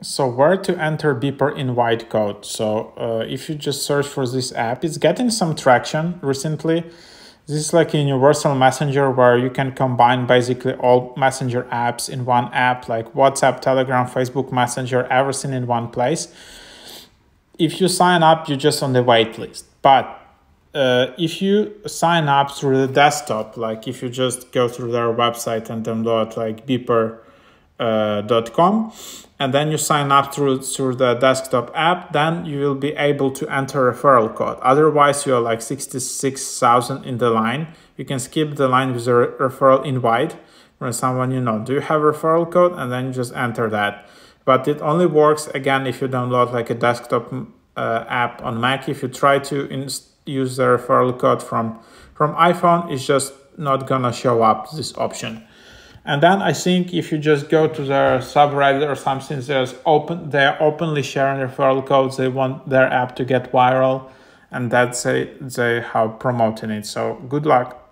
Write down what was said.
So where to enter Beeper invite code? So uh, if you just search for this app, it's getting some traction recently. This is like a universal messenger where you can combine basically all messenger apps in one app, like WhatsApp, Telegram, Facebook Messenger, everything in one place. If you sign up, you're just on the wait list. But uh, if you sign up through the desktop, like if you just go through their website and download like uh, and then you sign up through through the desktop app, then you will be able to enter referral code. Otherwise, you're like 66,000 in the line. You can skip the line with a referral invite from someone you know. Do you have referral code? And then you just enter that. But it only works again if you download like a desktop uh, app on Mac. If you try to use the referral code from from iPhone, it's just not gonna show up this option. And then I think if you just go to their subreddit or something, there's open they're openly sharing referral codes. They want their app to get viral, and that's a, they how promoting it. So good luck.